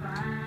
Bye.